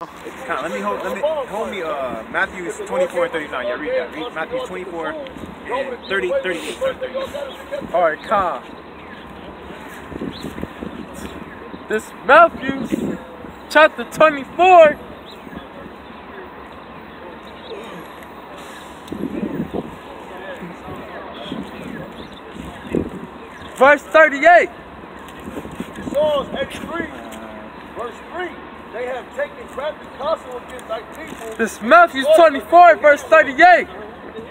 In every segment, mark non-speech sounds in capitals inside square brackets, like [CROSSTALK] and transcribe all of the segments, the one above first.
Kind of, let me hold, let me hold me. Uh, Matthew 24 and 39. Yeah, read that. Read Matthew 24 and 30, 38. All right, calm. This Matthew's chapter 24. Verse 38. Psalms 83, verse 3. This Matthew 24, verse 38.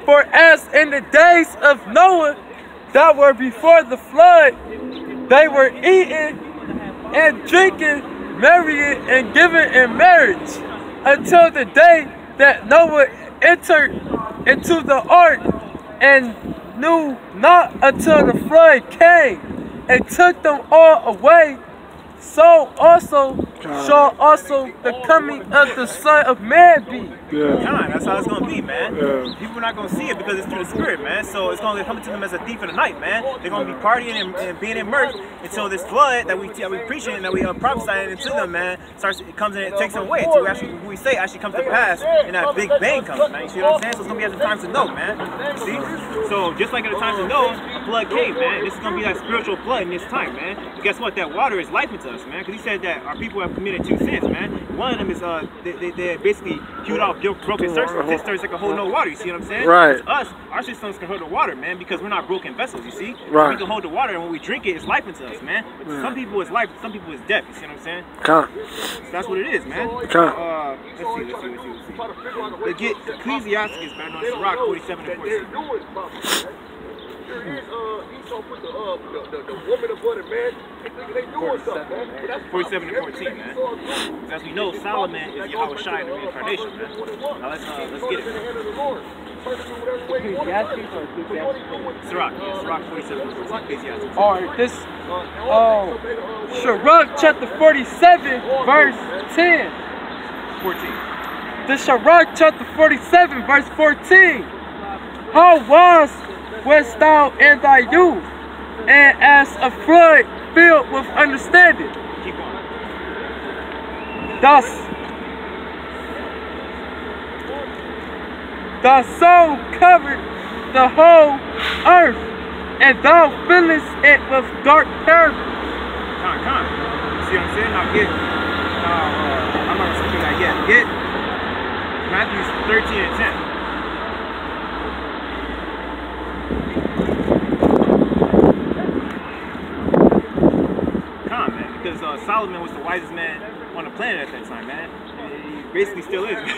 For as in the days of Noah that were before the flood, they were eating and drinking, marrying and giving in marriage, until the day that Noah entered into the ark and knew not until the flood came and took them all away. So also shall also the coming of the Son of Man be. Yeah. John, that's how it's gonna be, man. Yeah. People are not gonna see it because it's through the spirit, man. So it's gonna come to them as a thief in the night, man. They're gonna be partying and, and being immersed until this flood that we that we preaching and that we are prophesying into them, man, starts it comes in and it takes them away until actually we say actually comes to pass and that big bang comes, man. You see what I'm saying? So it's gonna be at the times of Noah, man. See? So just like at the times of Noah, a flood came, man. This is gonna be that spiritual flood in this time, man. But guess what? That water is life into us, man. Because he said that our people have committed two sins, man. One of them is uh they, they, basically hewed off your broken cisterns. That can hold no water. You see what I'm saying? Right. It's us, our systems can hold the water, man, because we're not broken vessels. You see? Right. We can hold the water, and when we drink it, it's life into us, man. But to some people it's life, some people it's death. You see what I'm saying? Come. So that's what it is, man. Okay. Uh, let's see, let's see, let's see, let's see. Get Ecclesiastes, man, on Sirach 47 and 14. There is, uh, Esau put the, uh, the, the, the woman above the man. They thinking they doing something, man. But that's 47 and 14, man. As we know, Solomon is Yahweh Shai in the reincarnation, man. Now let's, uh, let's get it. Sirach, Sirach 47 14, All right, this oh Sirach chapter 47, verse 10. 14. The Sirach chapter 47, verse 14. How wise wast thou in thy youth, and as a flood filled with understanding. Thus, thy soul covered the whole earth, and thou fillest it with dark parables. Con, con. See what I'm saying? Now get, uh, I'm not gonna skip that. Get Matthew 13 and 10. Con, man, because uh, Solomon was the wisest man on the planet at that time, man. He basically still is. [LAUGHS]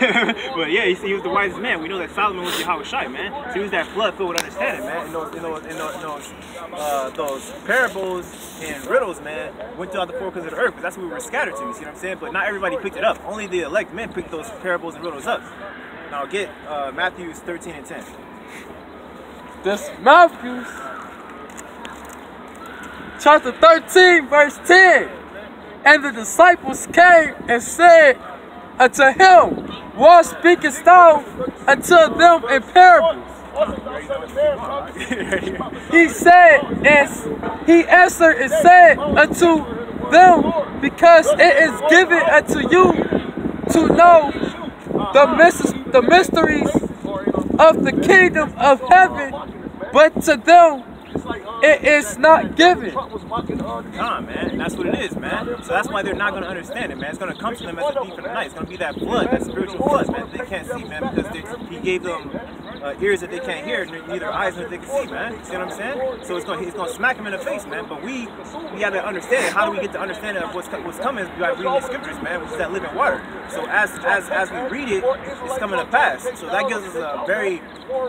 but yeah, he, was the wisest man. We know that Solomon was Yahweh Shai, man. So he was that flood filled with understanding, man. And those, and those, and those, and those, uh, those parables and riddles, man, went throughout the four corners of the earth because that's where we were scattered to. You see what I'm saying? But not everybody picked it up. Only the elect men picked those parables and riddles up. Now get uh, Matthews 13 and 10. This Matthew chapter 13, verse 10. And the disciples came and said unto him, Why speakest thou unto them in parables? He said, and he answered and said unto them, Because it is given unto you to know the mysteries of the kingdom of heaven, but to them it is not given. Nah, man, that's what it is, man. So that's why they're not gonna understand it, man. It's gonna come to them as a thief in the night. It's gonna be that flood, that spiritual flood, man. They can't see, man, because they, he gave them uh, ears that they can't hear, neither eyes that they can see, man. You see what I'm saying? So it's gonna, gonna smack them in the face, man. But we, we gotta understand. How do we get the understanding of what's what's coming? By reading the scriptures, man, which is that living water. So as as as we read it, it's coming to pass. So that gives us a very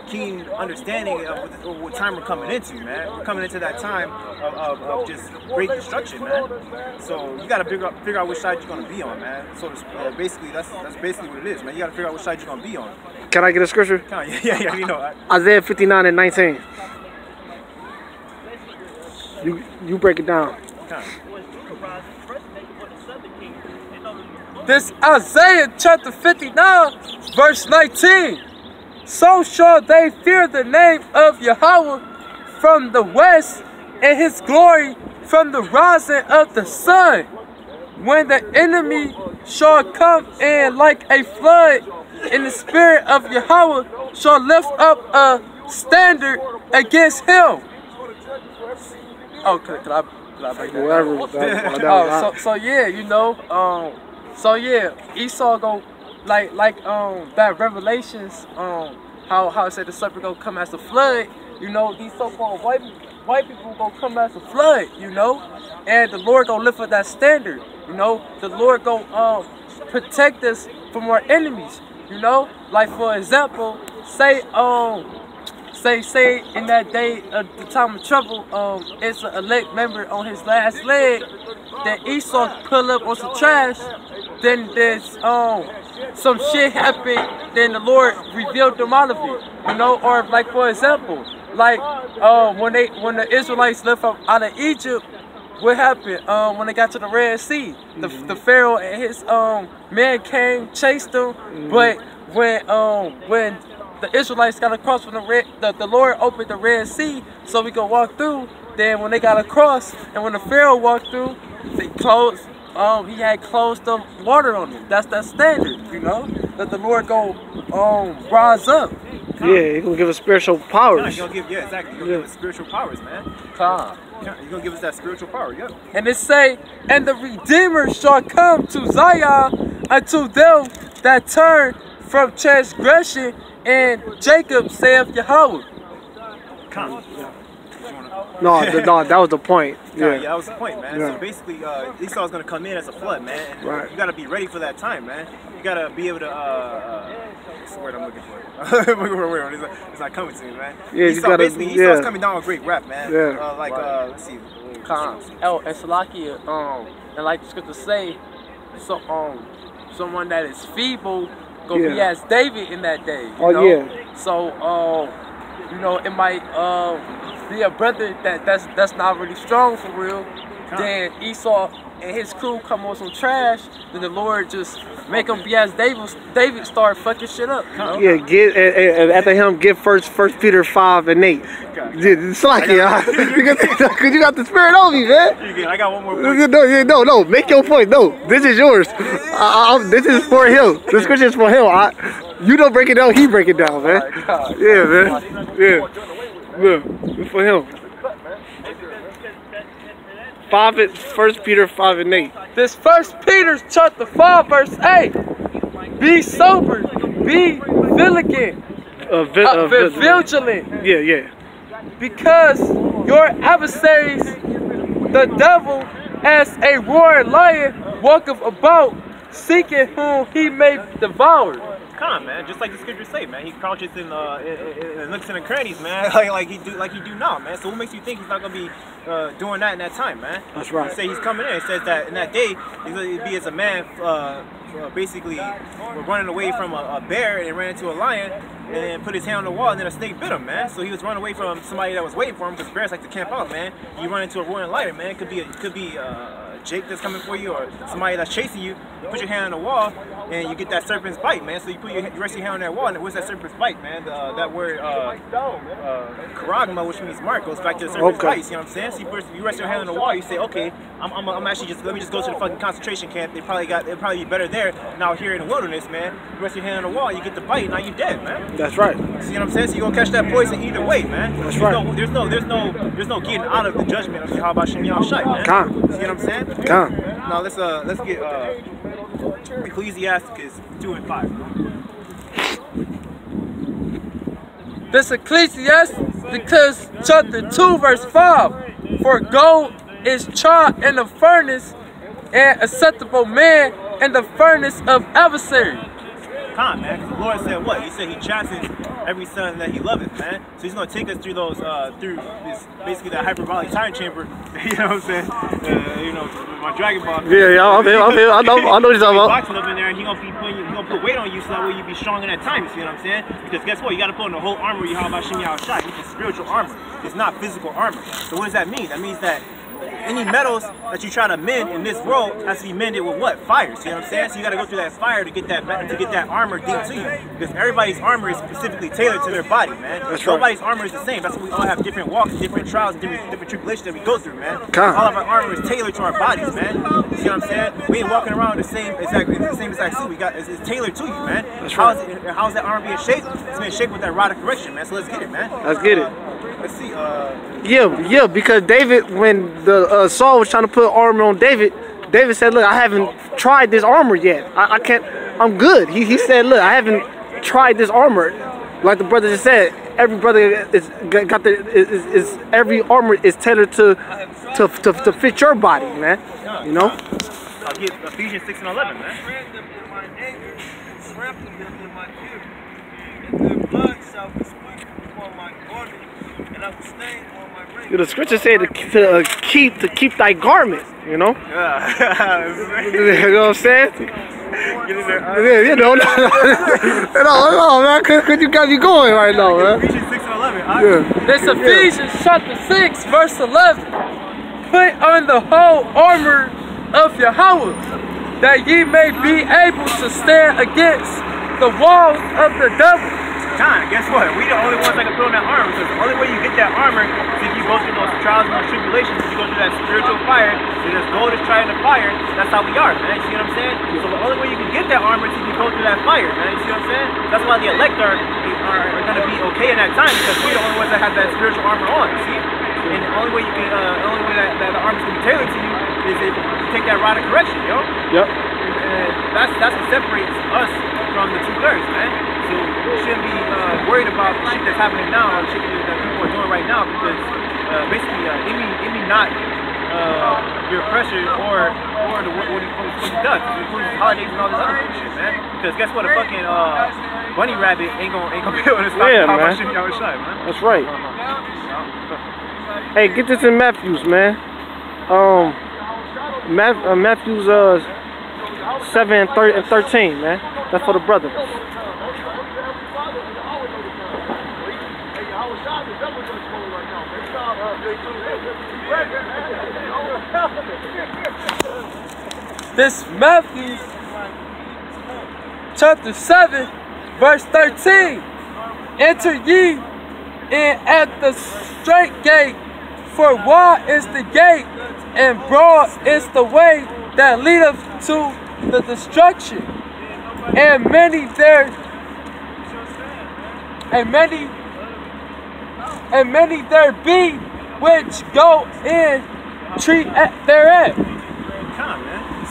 keen understanding of what, what time we're coming into, man. We're coming into that time of, of, of just great destruction, man. So you gotta figure out figure out which side you're gonna be on, man. So uh, basically, that's that's basically what it is, man. You gotta figure out which side you're gonna be on. Can I get a scripture? Kinda, [LAUGHS] yeah, yeah, you know. I, Isaiah 59 and 19. You you break it down. This Isaiah chapter 59, verse 19. So shall they fear the name of Yahweh from the west and his glory from the rising of the sun. When the enemy shall come in like a flood, and the spirit of Yahweh shall lift up a standard against him. Oh, could, could I, could I break that? Whatever. That, Oh, so so yeah, you know, um, so yeah, Esau go like like um that Revelations um how how it said the serpent gonna come as a flood. You know, these so-called white white people gonna come as a flood. You know, and the Lord gonna lift up that standard. You know, the Lord gonna um protect us from our enemies. You know, like for example, say um say say in that day of the time of trouble, um, it's an elect member on his last leg that Esau pull up on some trash. Then there's um some shit happened. Then the Lord revealed them out of it. You know, or like for example, like um when they when the Israelites left out of Egypt. What happened um, when they got to the Red Sea? The, the Pharaoh and his um, men came, chased them, but when um, when the Israelites got across from the red, the, the Lord opened the Red Sea so we could walk through. Then when they got across, and when the Pharaoh walked through, they closed. Um, he had closed the water on them. That's that standard, you know, that the Lord go um rise up. yeah, he gonna give us spiritual powers. You're gonna give, yeah, exactly. You're gonna Yeah. give us spiritual powers, man. Come. Yeah, You're gonna give us that spiritual power, yeah. And it say, and the Redeemer shall come to Zion unto them that turn from transgression, and Jacob saith Yahweh. Come. No, th- no, that was the point. [LAUGHS] Yeah. yeah, Yeah. that was the point, man. Yeah. So basically, uh, Esau's gonna come in as a flood, man. Right. You gotta be ready for that time, man. You gotta be able to. Uh, uh, what's the word I'm looking for? [LAUGHS] Wait, wait, wait, it's, not, it's not coming to me, man. Yeah, you Esau, gotta- basically, Esau's yeah. coming down with great rap, man. Yeah. Uh, like, uh, let's see. Come. Oh, and Salakia, um, and like the scripture say, so um, someone that is feeble gonna be as David in that day. You Oh, know? yeah. So um, you know, it might um be a brother that that's that's not really strong for real. Then Esau and his crew come on some trash. Then the Lord just make them be as David. David start fucking shit up. You know? Yeah, get and, and- and after him, get first First Peter five and eight. Yeah, It's like yeah, [LAUGHS] because you got the spirit on me, man. I got one more point. No, yeah, no, no. Make your point. No, this is yours. I, I, this is for him. This scripture is for him. I, you don't break it down. He break it down, man. Yeah, man. Yeah, It's for him. Five, and- First Peter five and eight. This first Peter chapter 5 verse 8. Be sober, be vigilant, Uh, vi- uh, uh, vi- vi- vigilant, yeah, yeah. because your adversaries, the devil, as a roaring lion, walketh about, seeking whom he may devour. Come on, man. Just like the scriptures say, man. He crouches in, uh, in looks in the crannies, man. [LAUGHS] like, like he do, like he do now, man. So what makes you think he's not gonna be uh, doing that in that time, man? That's right. He say he's coming in. It says that in that day he's gonna be as a man, uh, uh, basically running away from a, a bear and ran into a lion and put his hand on the wall and then a snake bit him, man. So he was running away from somebody that was waiting for him because bears like to camp out, man. You run into a roaring lion, man. It could be, a, it could be. Uh, Jake that's coming for you or somebody that's chasing you, you put your hand on the wall and you get that serpent's bite, man. So you put your you rest your hand on that wall and what's that serpent's bite, man? Uh, that word uh, uh, charagma, which means mark, goes back to the serpent's Okay. bite. You know what I'm saying? So you, you rest your hand on the wall, you say, okay, I'm, I'm, I'm actually just let me just go to the fucking concentration camp. They probably got it'll probably be better there now here in the wilderness, man. You rest your hand on the wall, you get the bite, now you dead, man. That's right. See what I'm saying? So you are gonna catch that poison either way, man. That's there's right. No, there's no, there's no, there's no getting out of the judgment of Yahweh Shem Shai, man. Come. See what I'm saying? Come. Now let's uh let's get uh Ecclesiasticus two and five. This Ecclesiasticus chapter 2 verse 5. For gold is tried in the furnace, and acceptable man in the furnace of adversary. Come, man. the Lord said what? He said He chastens every son that He loveth, man. So He's gonna take us through those uh through this basically that hyperbolic time chamber. [LAUGHS] you know what I'm saying? Uh, you know, my Dragon Ball. Yeah, yeah. I feel, I feel, I know, I know what you're talking about. boxing up in there, and he gonna be putting, you, he gonna put weight on you, so that way you be strong in that time. You see what I'm saying? Because guess what? You gotta put on the whole armor you have about Shem Yahweh Shai, which is spiritual armor. It's not physical armor. So what does that mean? That means that any metals that you try to mend in this world has to be mended with what? Fire. See what I'm saying? So you got to go through that fire to get that to get that armor deep to you. Because everybody's armor is specifically tailored to their body, man. That's right. Nobody's armor is the same. That's why we all have different walks, different trials, different, different tribulations that we go through, man. Come. All of our armor is tailored to our bodies, man. See what I'm saying? We ain't walking around the same exact the same exact suit. We got it's, it's tailored to you, man. That's How's right. it, how's that armor being shaped? It's being shaped with that rod of correction, man. So let's get it, man. Let's get it. Uh, let's see. Uh, Yeah, yeah, because David, when the uh, Saul was trying to put armor on David, David said, "Look, I haven't tried this armor yet. I, I can't. I'm good." He, he said, "Look, I haven't tried this armor." Like the brother just said, every brother is got the is, is, is every armor is tailored to, to to to fit your body, man. You know. I'll get Ephesians 6 and 11, man. The scripture said to, to uh, keep to keep thy garment. You know. [LAUGHS] Yeah. you know what I'm saying? Get in there. Yeah, you know. [LAUGHS] no, no, man. Cause, 'cause you got me going right now, man. Ephesians 6 and 11. huh? Yeah. This Ephesians chapter 6, verse 11. Put on the whole armor of Yahweh, that ye may be able to stand against the walls of the devil. Time, guess what? We the only ones that can put on that armor because the only way you get that armor is if you go through those trials and those tribulations, if you go through that spiritual fire, and this gold is trying to fire, that's how we are, man. You see what I'm saying? So the only way you can get that armor is if you go through that fire, man. You see what I'm saying? That's why the elect are, are, are going to be okay in that time because we're the only ones that have that spiritual armor on, see? And the only way you can, uh, the only way that, that the armor's going to be tailored to you is if you take that rod of correction, yo. Yep. And that's that's what separates us from the two thirds, man. So shouldn't be uh, worried about the shit that's happening now, or the shit that people are doing right now, because uh, basically, uh, Amy, Amy not uh, your pressure or or the what, what, he, what he does, including holidays and all this other shit, man. Because guess what, a fucking uh, bunny rabbit ain't gonna ain't gonna be able to stop Yeah, [LAUGHS] man. shit y'all man. That's right. Hey, get this in Matthews, man. Um, uh, Matthews uh, 7 and, thir- and 13, man. That's for the brothers. This Matthew chapter 7, verse 13. Enter ye in at the straight gate, for wide is the gate, and broad is the way that leadeth to the destruction. And many there and many and many there be which go in treat at thereat.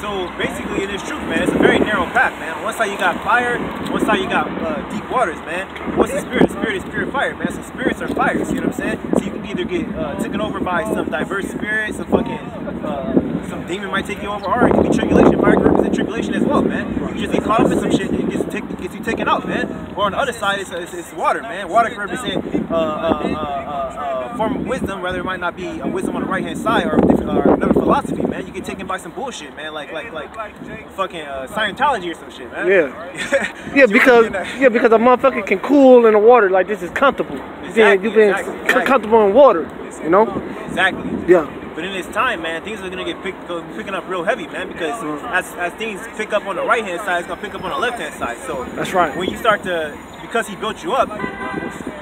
So basically, it is truth, man. It's a very narrow path, man. One side you got fire, one side you got uh, deep waters, man. What's the spirit? The spirit is pure fire, man. So spirits are fire. You know what I'm saying? So you can either get uh, taken over by some diverse spirit, some fucking uh, some demon might take you over, or it can be tribulation. Fire can represent tribulation as well, man. You can just get caught up in some shit and it gets, gets you taken out, man. Or on the other side, it's, it's, it's water, man. Water can represent uh, uh, uh, uh, form of wisdom, whether it might not be a wisdom on the right hand side or, or another philosophy, man. You get taken by some bullshit, man, like like like fucking uh, Scientology or some shit, man. Yeah. [LAUGHS] Yeah, because yeah, because a motherfucker can cool in the water like this is comfortable. You being, you being Exactly, exactly. comfortable in water, you know? exactly. Yeah. But in this time, man, things are gonna get pick, go, picking up real heavy, man, because as, as things pick up on the right hand side, it's gonna pick up on the left hand side. So That's right. When you start to, because he built you up,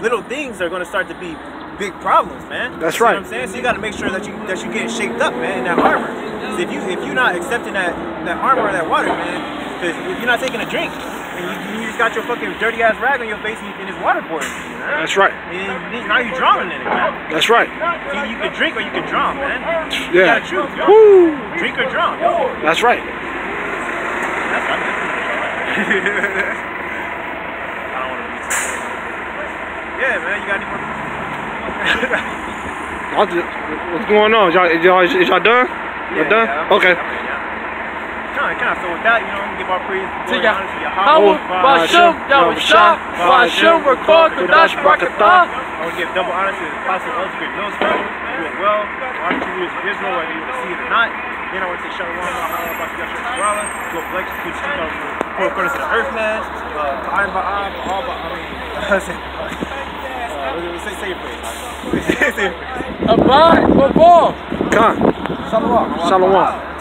little things are gonna start to be big problems, man. That's right. I'm saying? So you gotta make sure that you that you get shaped up, man, in that armor. if you if you're not accepting that that armor or that water, man, because if you're not taking a drink and you, you just got your fucking dirty ass rag on your face and, and it's waterboarding you, man. That's right. And now you're drowning in it, man. That's right. See, you can drink or you can drown, man. Yeah. gotta choose. Woo! Drink or drown, yo. That's right. That's [LAUGHS] I I don't want to be Yeah, man, you got any more? Y'all just- What's going on? Y'all, y'all, is y'all done? Y'all done? I'm- Okay. I'm good, yeah. Kind, kind. So with that, you know, I'm gonna give our praise To glory, Yah- honor to Howard, Yahweh. Bashum, Yahweh Bashum, Rakor, Kadash, Brakatah. I want to give double honor to the Apostle Elder Millstone, who as well. Honor to the leaders of Israel, whether you see it or not. Then I want to say Shalom, Allah, Baki Yashua, Shirala. Go flex, keep street of the four corners of the earth, man. Uh, Iron Ba'ab, all Ba'ab, I mean, [LAUGHS] say, say your praise. [LAUGHS] Say your praise. Abide, Babal, Khan. Shalom. Shalom.